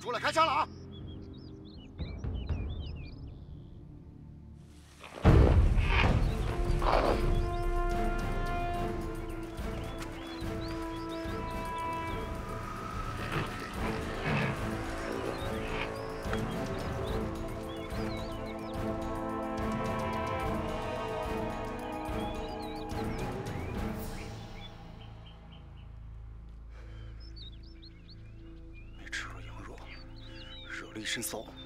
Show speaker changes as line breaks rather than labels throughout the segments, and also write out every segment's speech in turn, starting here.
出来开枪了啊！
一身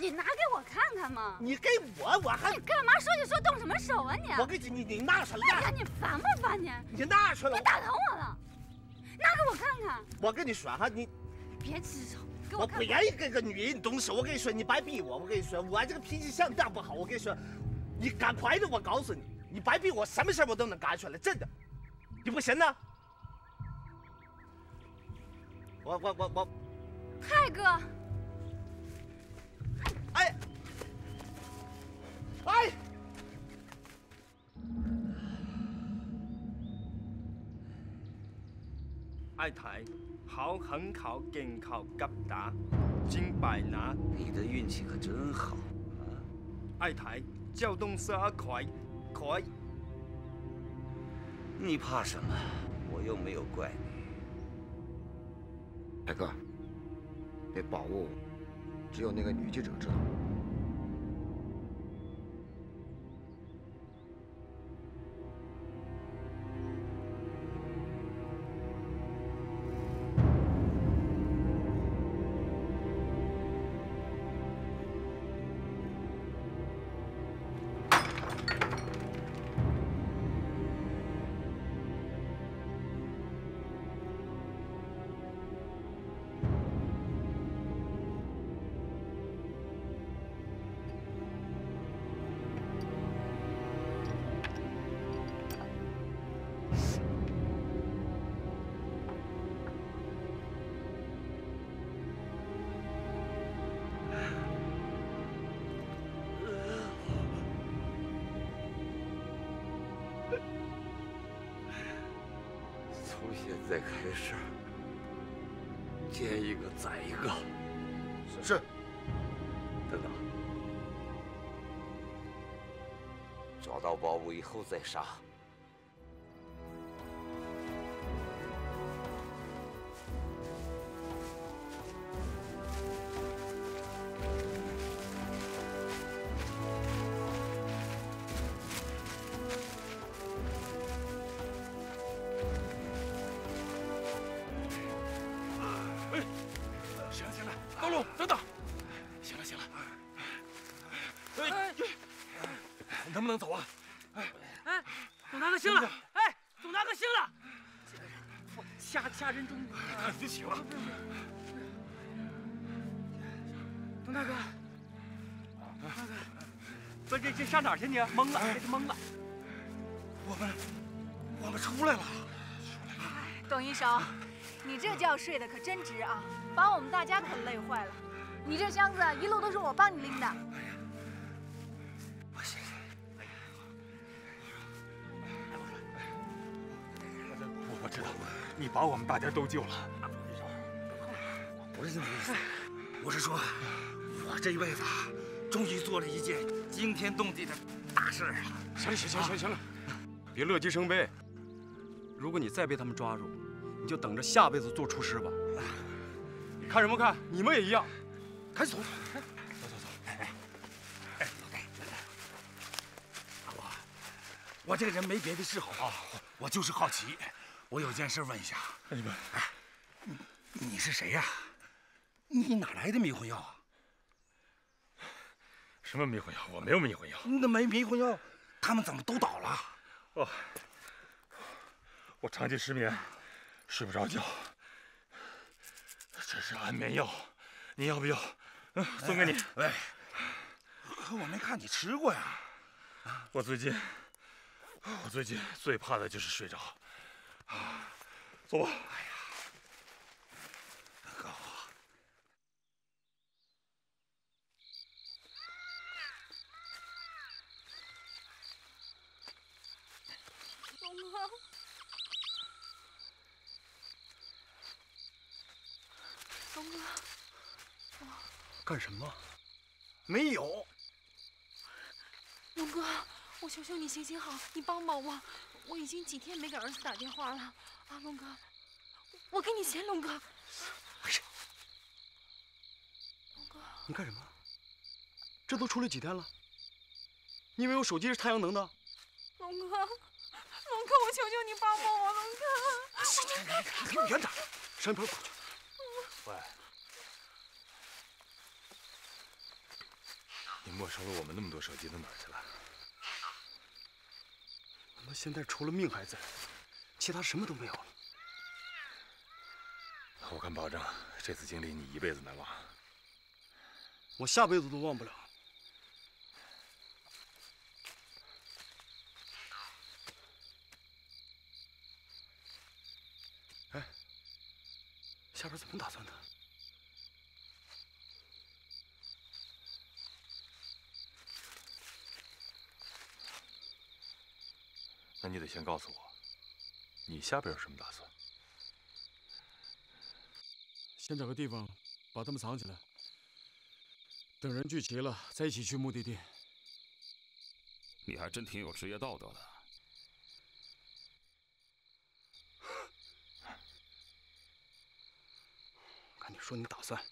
你
拿给我看看嘛！
你给我，我还
你干嘛说就说，动什么手啊你？
我给你，你你拿出来！
哎呀，你烦不烦你？
你拿出来！
你打疼我了，拿给我看看！
我跟你说哈，你
别吱手，给
我
看。
不愿意跟个女人动手。我跟你说，你别逼我。我跟你说，我这个脾气相当不好。我跟你说，你赶快的！我告诉你，你别逼我，什么事我都能干出来，真的。你不信呢？我我我我，
泰哥。
哎，哎，
爱台，好很考，健考急打，金百拿。
你的运气可真好啊！
爱台，交通车快快。
你怕什么？我又没有怪你。
大哥，别保护我。只有那个女记者知道。
再开始，见一个宰一个。
是。
等等，找到宝物以后再杀。
能走啊？
哎哎，总大哥醒了！哎，总大哥醒了！我掐掐人中。
你醒了。
董大哥，总大哥，这这这上哪儿去你？懵了，这是懵了。
我们，我们出来了。
董医生，你这觉睡得可真值啊，把我们大家可累坏了。你这箱子一路都是我帮你拎的。
你把我们大家都救了。
不是这么意思，
我是说，我这一辈子终于做了一件惊天动地的大事啊！
行了行行行行了，别乐极生悲。如果你再被他们抓住，你就等着下辈子做厨师吧。看什么看？你们也一样。赶紧走，走走走！
哎哎哎，老戴，我我这个人没别的嗜好啊，我就是好奇。我有件事问一下。
你们，
哎，你你是谁呀？你哪来的迷魂药啊？
什么迷魂药？我没有迷魂药。
那没迷魂药，他们怎么都倒了？
哦，我长期失眠，睡不着觉。这是安眠药，你要不要？嗯，送给你。
哎，可我没看你吃过呀。
我最近，我最近最怕的就是睡着。走吧。
哎呀，哥，
龙哥，龙哥，
干什么？
没有。
龙哥，我求求你行行好，你帮帮我，我已经几天没给儿子打电话了啊，龙哥，我给你钱，龙哥。
哎呀，
龙哥，
你干什么？这都出来几天了？你以为我手机是太阳能的？
龙哥，龙哥，我求求你帮帮我，龙哥。
离我远点，
上一边跑去。
喂，
你没收了我们那么多手机，都哪儿去了？我现在除了命还在，其他什么都没有了。
我敢保证，这次经历你一辈子难忘。
我下辈子都忘不了。哎，下边怎么打算的？
那你得先告诉我，你下边有什么打算？
先找个地方把他们藏起来，等人聚齐了再一起去目的地。
你还真挺有职业道德的。
看你说你打算。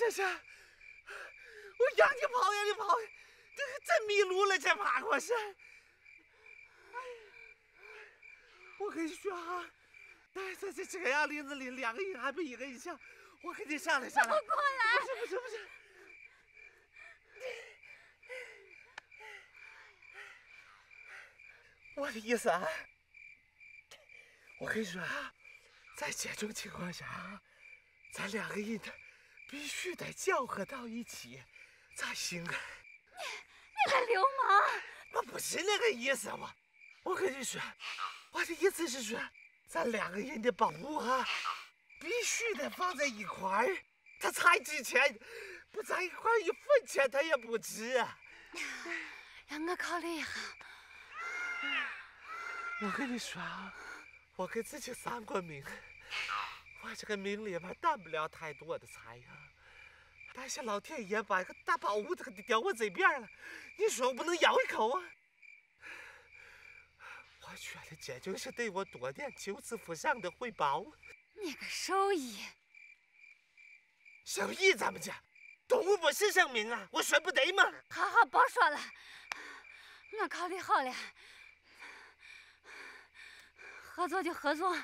这
是？我
让你跑让你跑，这是真迷路了，这怕我是。哎，我跟你说啊，哎，这这这样林子里两个人还不一个一样，我给你上来上来。
过来
不是不是不是。我的意思啊，我跟你说啊，在这种情况下啊，咱两个人的必须得搅和到一起才行啊。
你个流氓！
我不是那个意思，我我跟你说，我的意思是说，咱两个人的宝物啊，必须得放在一块儿，它才值钱，不在一块儿一分钱它也不值啊。
让我考虑一下。
我跟你说啊，我给自己算过命，我这个命里边担不了太多的财呀。但是老天爷把个大宝物这个掉我嘴边了，你说我不能咬一口啊？我觉得这就是对我多年救死扶伤的回报。
你个兽医，
兽医怎么讲？动物不是生命啊，我说不对吗？
好好别说了，我考虑好了，合作就合作，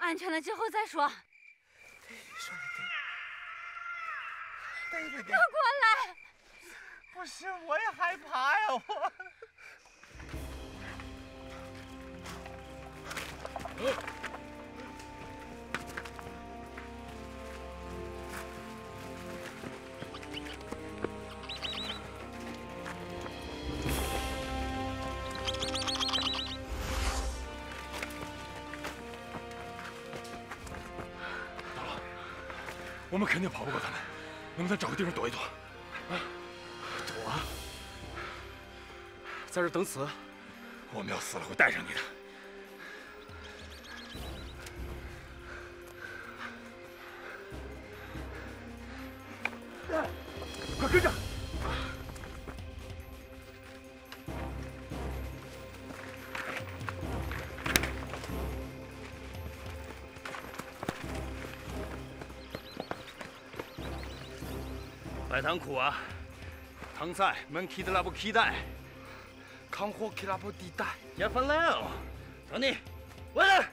安全了之后再说。
对，你说的对。
过来！
不是，我也害怕呀，我。
们肯定跑不过他们，能不能找个地方躲一躲？啊，
躲？在这等死？
我们要死了会带上你的。
白糖苦啊，糖菜门起的拉不期待，
康货起那不地带，
结婚了，兄弟，回来！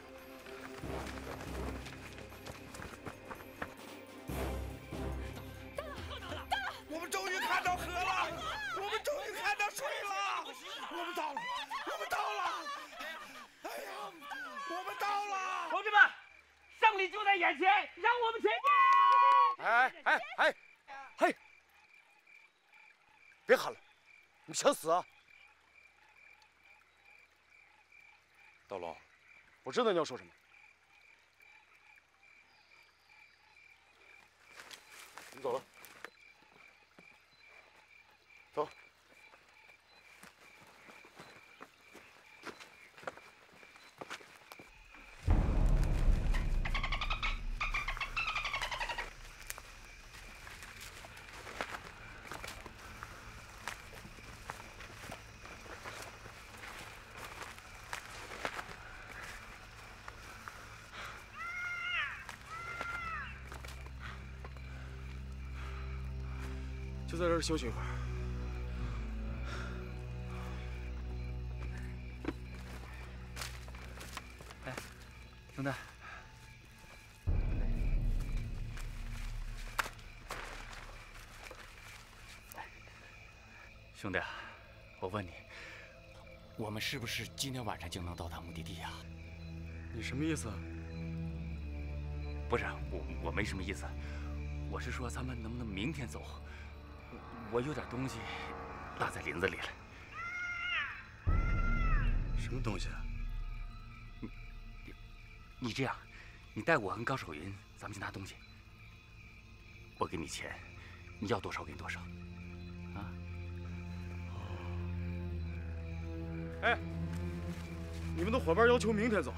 我们终于看到河了，我们终于看到水了，我们到了，我们到了！哎呀，我们到了！
同志们，胜利就在眼前，让我们前进！
哎哎哎嘿，别喊了，你想死啊？大龙，我知道你要说什么。我们走了。儿休息一会儿。
兄弟，兄弟，我问你，我们是不是今天晚上就能到达目的地呀？
你什么意思？
不是，我我没什么意思，我是说咱们能不能明天走？我有点东西落在林子里了。
什么东西啊？
你你这样，你带我跟高守云，咱们去拿东西。我给你钱，你要多少给你多少。啊？
哎，你们的伙伴要求明天走，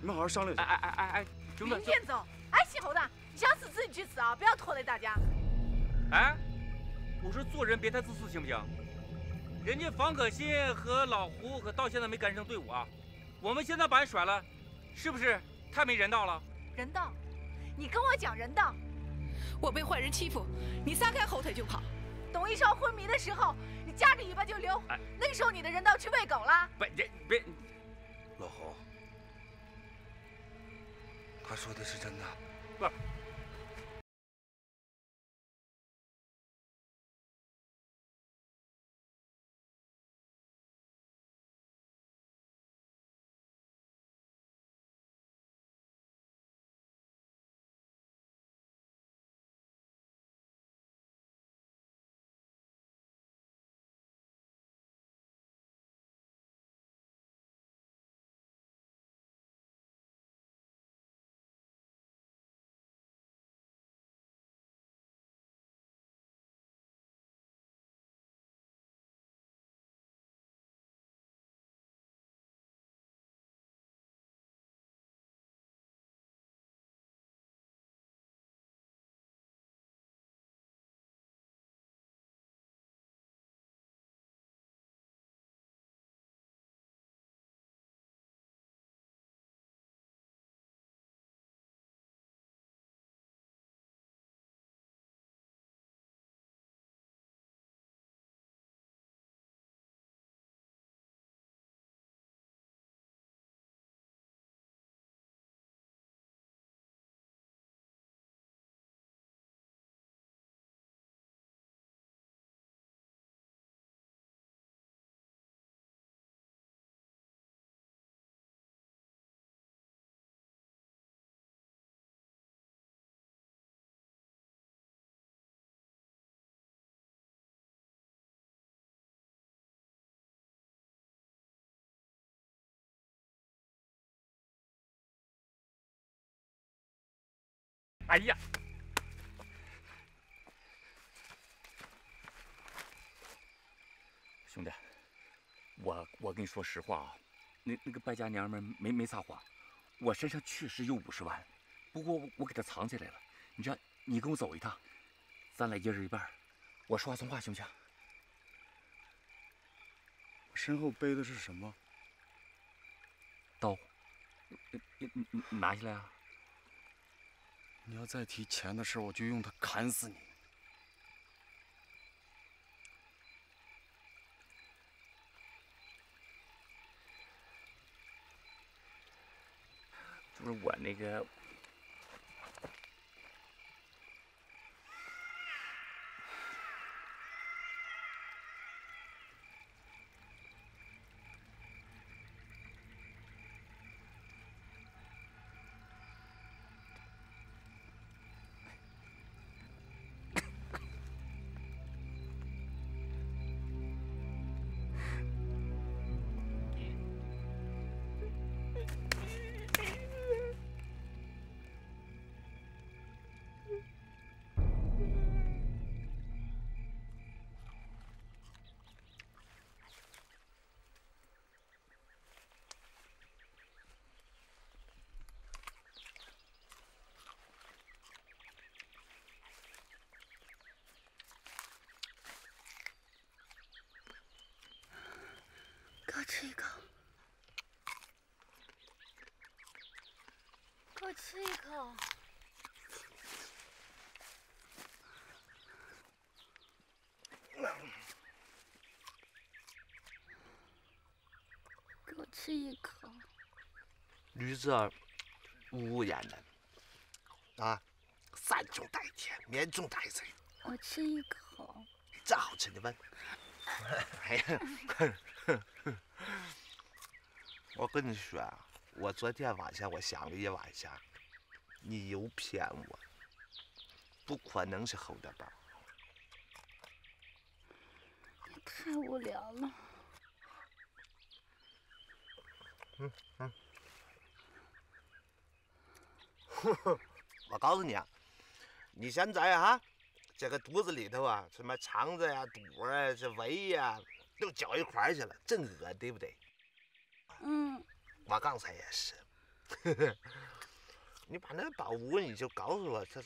你们好好商量一下。
哎哎哎哎，兄弟，
明天走。哎，姓侯的，你想死自己去死啊，不要拖累大家。
哎，我说做人别太自私，行不行？人家房可欣和老胡可到现在没跟上队伍啊，我们现在把人甩了，是不是太没人道了？
人道？你跟我讲人道？
我被坏人欺负，你撒开后腿就跑。
董一超昏迷的时候，你夹着尾巴就溜，
哎
那个时候你的人道去喂狗了？
别别别！
老侯，他说的是真的。
不是，哎呀，兄弟，我我跟你说实话啊，那那个败家娘们没没撒谎，我身上确实有五十万，不过我我给她藏起来了。你这样，你跟我走一趟，咱俩一人一半。我说话算话，行不行？
我身后背的是什么？
刀。你你你你拿下来啊！
你要再提钱的事，我就用它砍死你。
不是我那个，
给我吃一口，给我吃一口。给我吃一口。
驴子无言的，啊，善中带甜，面中带脆，
我吃一口。
这好吃，你问。哎呀，我跟你说啊，我昨天晚上我想了一晚上，你又骗我，不可能是侯大宝。
你太无聊了。
嗯嗯。我告诉你啊，你现在哈、这个肚子里头啊，什么肠子呀、肚啊、这胃呀，都搅一块儿去了，真饿，对不对？
嗯。
我刚才也是。你把那个宝物你就告诉我这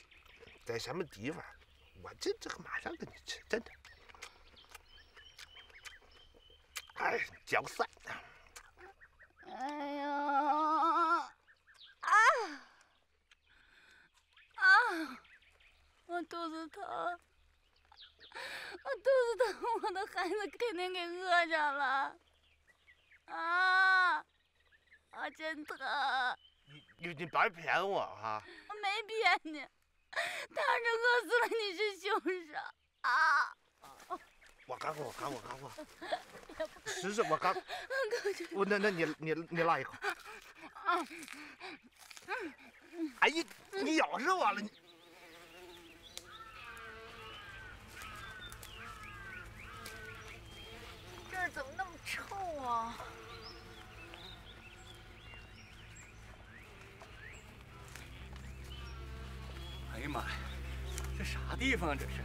在什么地方，我这这个马上给你吃，真的。哎，搅散。
哎呀，啊啊！我肚子疼，我肚子疼，我的孩子肯定给饿着了。啊，啊，真疼！
你你你别骗我哈、
我没骗你，他要是饿死了，你是凶手啊！
我干过，我干过，干过。是是，我干。我那那你你你拉一口。哎呀，你咬着我了你。
儿怎么那么臭啊？
哎呀妈呀，这啥地方啊？这是？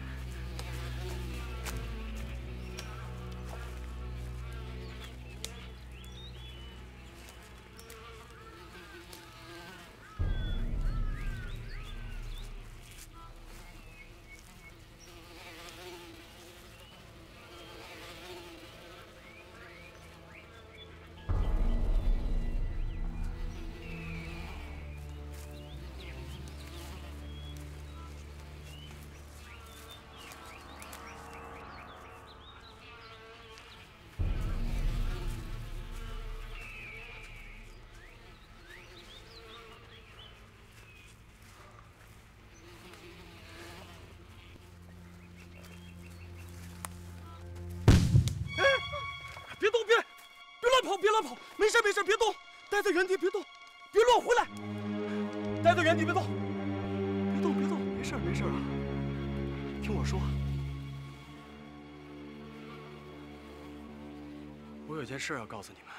跑，别乱跑，没事没事，别动，待在原地，别动，别乱回来，待在原地，别动，别动，别动，没事没事啊，听我说，我有件事要告诉你们，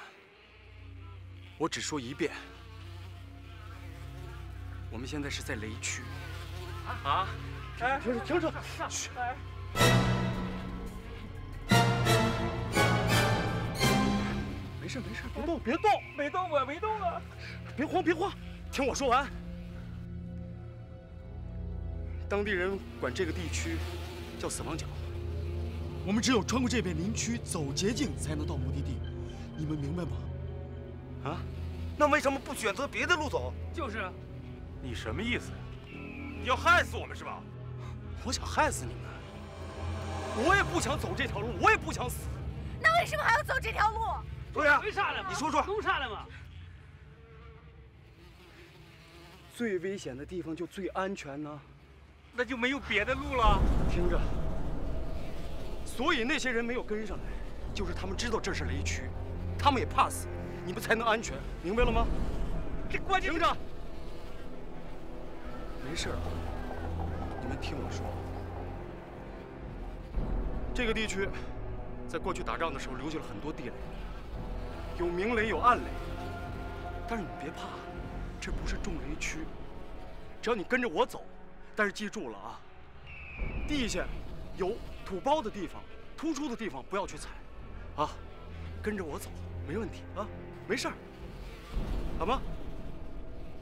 我只说一遍，我们现在是在雷区，
啊！
哎，
停车，停车！
嘘。
没事没事，别动别动，
没动我没动啊！
别慌别慌，听我说完。当地人管这个地区叫死亡角，我们只有穿过这片林区，走捷径才能到目的地，你们明白吗？啊？
那为什么不选择别的路走？
就是啊。
你什么意思呀？你要害死我们是吧？
我想害死你们？我也不想走这条路，我也不想死。
那为什么还要走这条路？
对呀，
为啥了吗？
你说说，
弄啥了吗？
最危险的地方就最安全呢。
那就没有别的路了。
听着，所以那些人没有跟上来，就是他们知道这是雷区，他们也怕死，你们才能安全，明白了吗？
这关键
听着，没事你们听我说，这个地区在过去打仗的时候留下了很多地雷，有明雷有暗雷，但是你别怕，这不是重雷区，只要你跟着我走。但是记住了啊，地下有土包的地方、突出的地方不要去踩，啊，跟着我走，没问题啊，没事儿，好吗？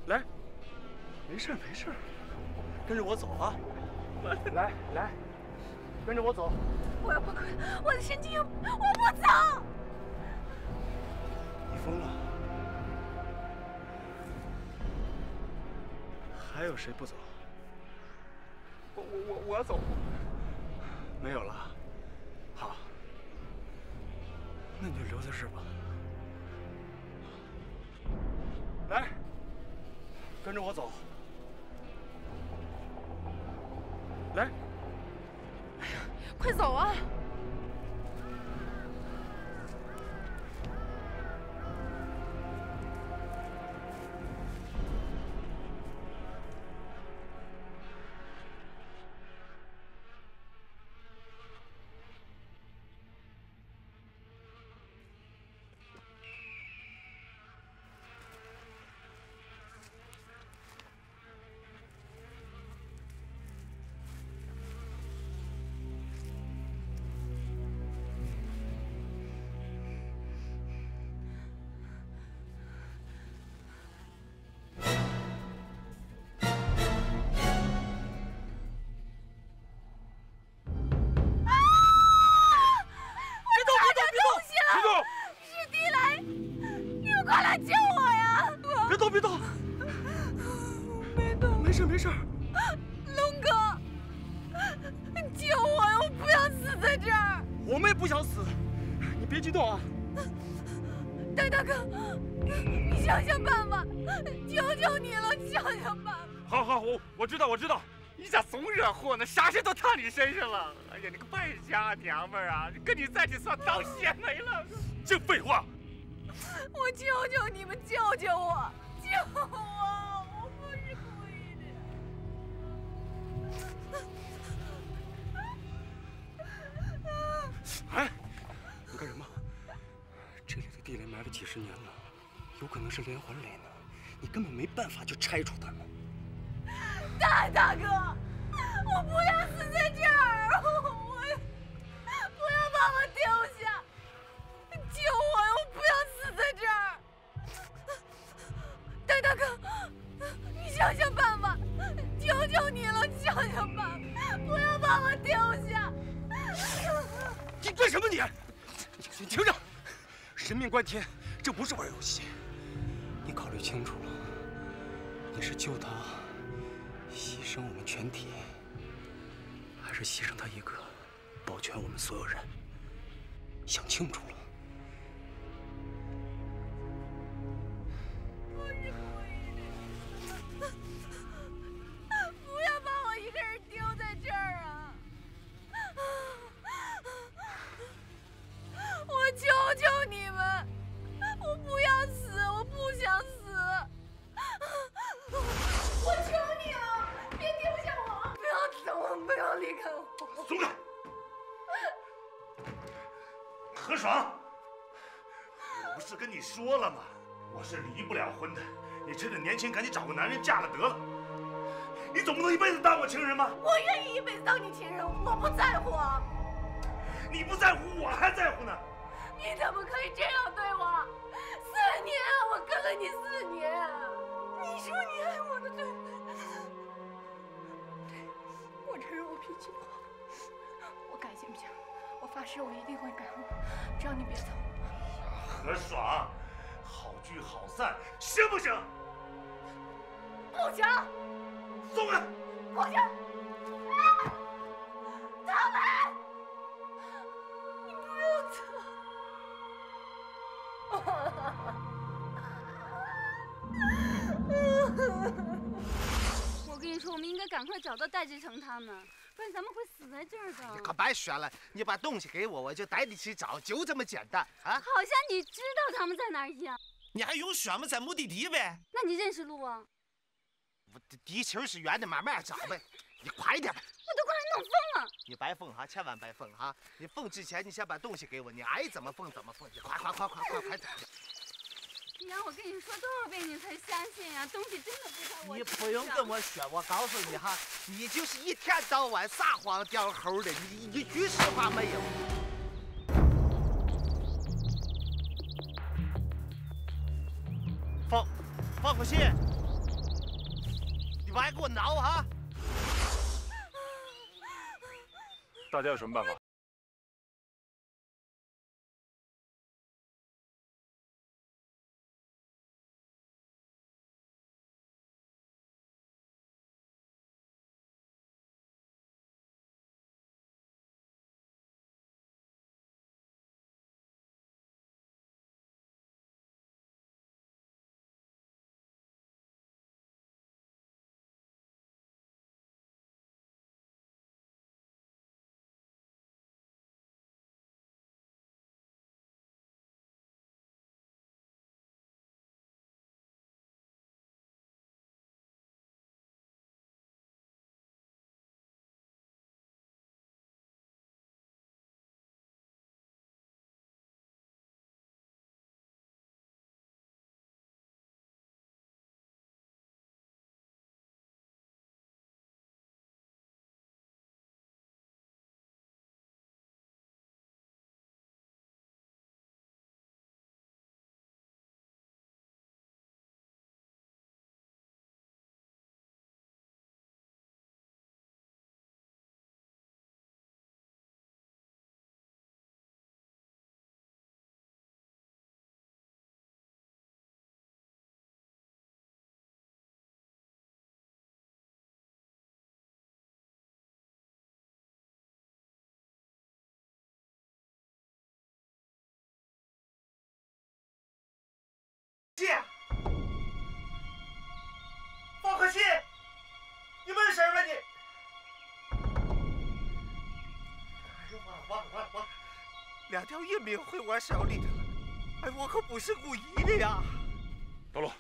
来，没事儿没事儿，跟着我走啊，来来，跟着我走。
我要崩溃，我的神经要，我不走。
你疯了？还有谁不走？
我我我我要走，
没有了。好，那你就留在这吧。来，跟着我走。来，
哎呀，快走啊！
没事，
龙哥，救我呀！我不想死在这儿。
我们也不想死，你别激动啊。
戴大哥，你想想办法，求求你了，想想办法。
好好，我我知道，我知道。
你咋总惹祸呢？啥事都摊你身上了。哎呀，你个败家娘们儿啊！跟你在一起算当血霉了。
净废话！
我求求你们，救救我，救我！
哎，你干什么？这里的地雷埋了几十年了，有可能是连环雷呢。你根本没办法去拆除它们。
大大哥，我不要死在这儿，我不要把我丢下，救我呀！我不要死在这儿。戴大哥，你想想办法，求求你了，想想办法，不要把我丢下。
你干什么你？你听着，人命关天，这不是玩游戏。你考虑清楚了，你是救他。牺牲我们全体，还是牺牲他一个，保全我们所有人？想清楚了。
说了吗？我是离不了婚的。你趁着年轻，赶紧找个男人嫁了得了。
你总不能一辈子当我情人吧？
我愿意一辈子当你情人，我不在乎啊。
你不在乎，我还在乎呢。
你怎么可以这样对我？四年，我跟了你四年，你说你爱我的对不对？我承认我脾气不好，我改行不行？我发誓我一定会改，只要你别走。
何爽，好聚好散，行不行？
不行！
松开！
不行！啊！唐梅，你不要走！
我跟你说，我们应该赶快找到戴志成他们，不然咱们会死在这儿的。
你可白学了，你把东西给我，我就带你去找，就这么简单啊！
好像你知道他们在哪儿一样。
你还用选吗？在目的地呗。
那你认识路啊？
我地球是圆的，慢慢找呗。你快点吧。
我都快弄疯了。
你别疯哈，千万别疯哈！你疯之前，你先把东西给我，你爱怎么疯怎么疯。你快快快快快快点！
你让我跟你说多少遍你才相信呀？东西真的不在我
你不用跟我说，我告诉你哈，你就是一天到晚撒谎叼猴的，你一句实话没有。方方可心，你别给我挠哈！
大家有什么办法？
两条人命回我手里头，哎，我可不是故意的呀。
道路。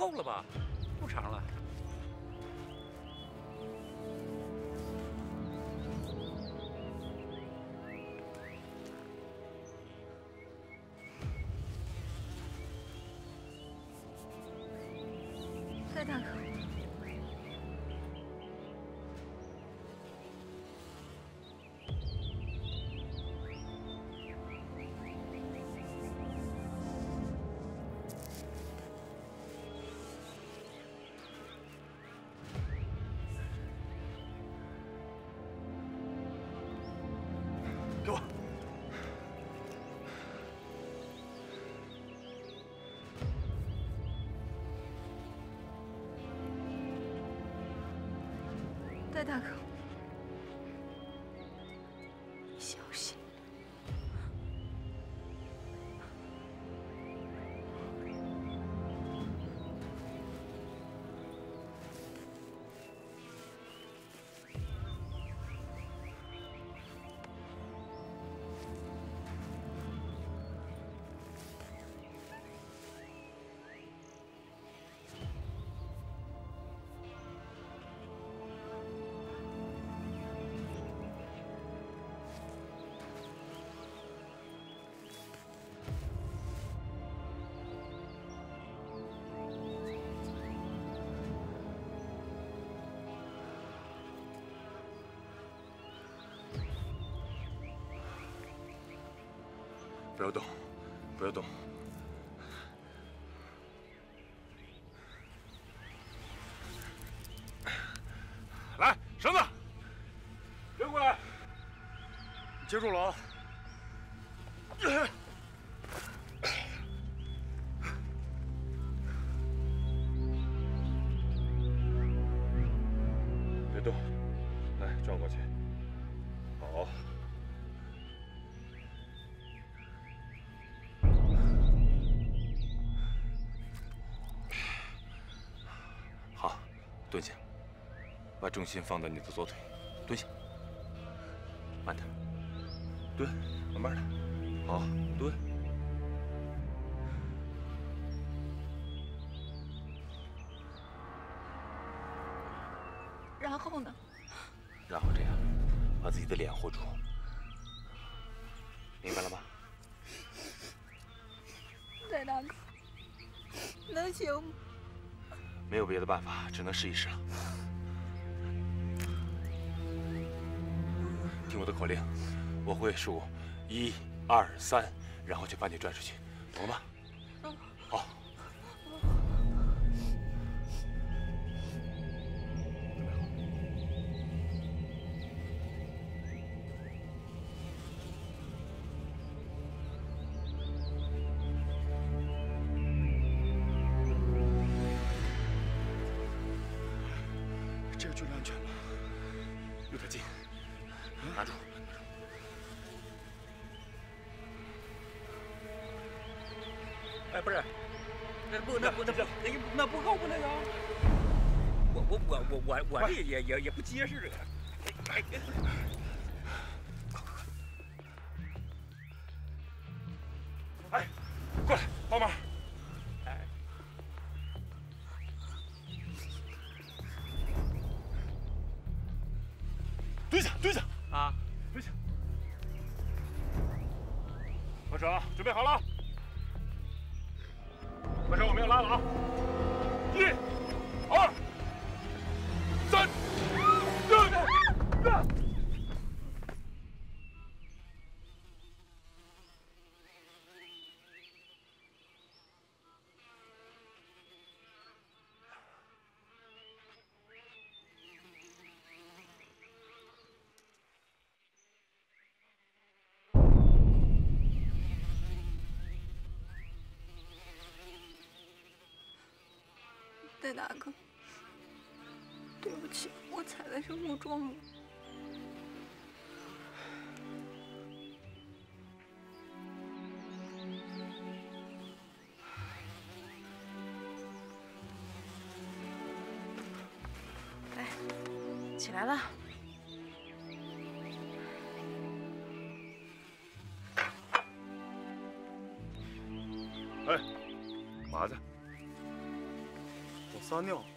够了吧？不长了。
戴大哥，大哥，
不要动，不要动。来，绳子，扔过来。接住了啊！把重心放在你的左腿，蹲下，慢点，蹲，慢慢的，好，蹲。
然后呢？
然后这样，把自己的脸护住，明白了吗？
戴大哥，能行吗？
没有别的办法，只能试一试了。听我的口令，我会数一、二、三，然后就把你拽出去，懂了吗？
嗯。
好。
也也不结实这个。
大哥，对不起，我踩在生木桩了。
尿。